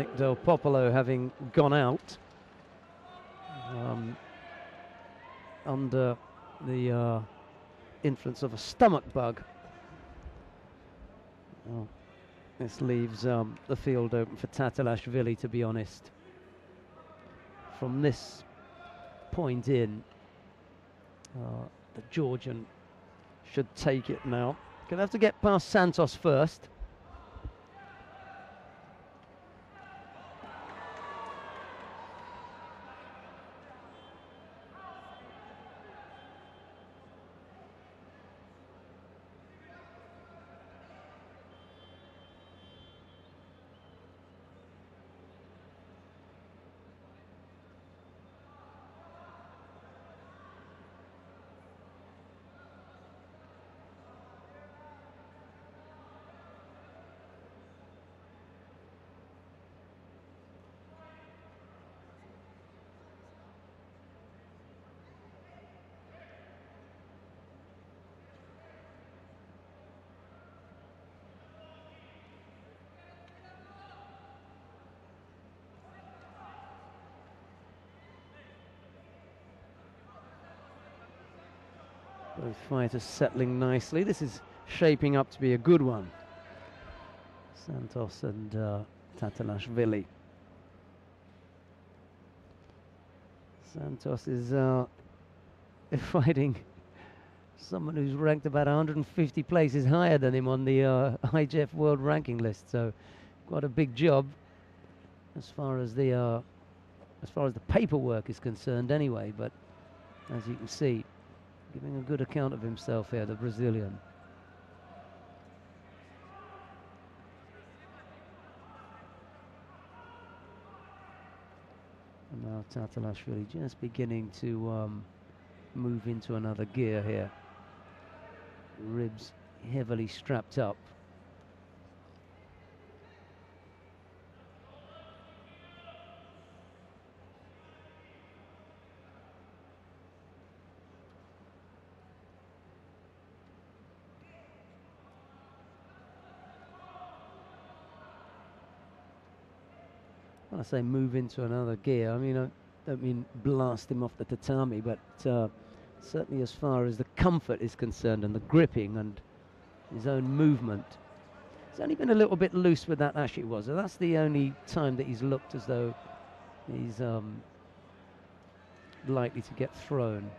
Nick Delpopolo having gone out um, under the uh, influence of a stomach bug. This leaves um, the field open for Tatalashvili, to be honest. From this point in, uh, the Georgian should take it now. Gonna have to get past Santos first. Both fighters settling nicely. This is shaping up to be a good one. Santos and uh, Tatalashvili. Santos is uh, fighting someone who's ranked about 150 places higher than him on the uh, IJF World Ranking list. So quite a big job as far as the uh, as far as the paperwork is concerned, anyway. But as you can see, giving a good account of himself here, the Brazilian. And now Tatalashvili just beginning to um, move into another gear here. Ribs heavily strapped up. I say move into another gear, I mean I don't mean blast him off the tatami, but uh, certainly as far as the comfort is concerned and the gripping and his own movement. He's only been a little bit loose with that Ashi waza. So that's the only time that he's looked as though he's um, likely to get thrown.